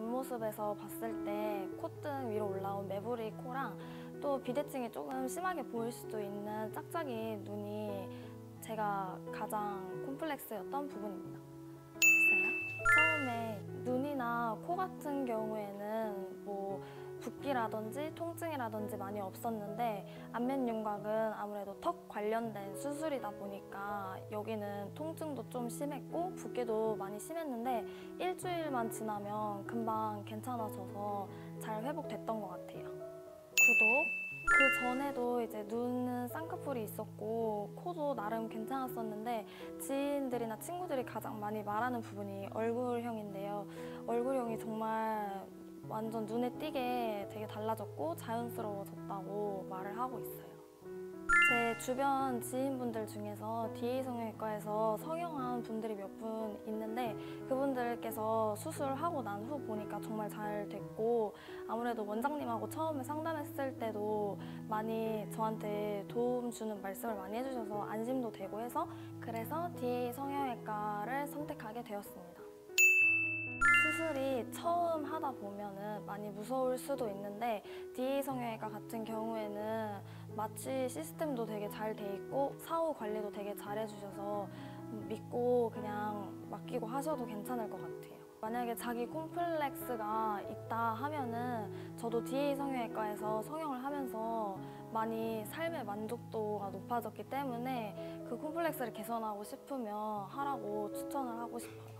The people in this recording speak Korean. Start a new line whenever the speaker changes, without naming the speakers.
옆모습에서 봤을 때 콧등 위로 올라온 매부리 코랑 또 비대증이 조금 심하게 보일 수도 있는 짝짝이 눈이 제가 가장 콤플렉스였던 부분입니다. 처음에 눈이나 코 같은 경우에는 뭐 붓기라든지 통증이라든지 많이 없었는데 안면 윤곽은 아무래도 턱 관련된 수술이다 보니까 여기는 통증도 좀 심했고 붓기도 많이 심했는데 일주일만 지나면 금방 괜찮아져서 잘 회복됐던 것 같아요. 구독! 그 전에도 이제 눈은 쌍꺼풀이 있었고 코도 나름 괜찮았었는데 지인들이나 친구들이 가장 많이 말하는 부분이 얼굴형인데요. 얼굴형이 정말 완전 눈에 띄게 되게 달라졌고 자연스러워졌다고 말을 하고 있어요. 제 주변 지인분들 중에서 DA 성형외과에서 성형한 분들이 몇 분 있는데 그분들께서 수술하고 난 후 보니까 정말 잘 됐고 아무래도 원장님하고 처음에 상담했을 때도 많이 저한테 도움 주는 말씀을 많이 해주셔서 안심도 되고 해서 그래서 DA 성형외과를 선택하게 되었습니다. 수술이 처음 보면은 많이 무서울 수도 있는데 DA 성형외과 같은 경우에는 마취 시스템도 되게 잘 돼 있고 사후 관리도 되게 잘 해주셔서 믿고 그냥 맡기고 하셔도 괜찮을 것 같아요. 만약에 자기 콤플렉스가 있다 하면은 저도 DA 성형외과에서 성형을 하면서 많이 삶의 만족도가 높아졌기 때문에 그 콤플렉스를 개선하고 싶으면 하라고 추천을 하고 싶어요.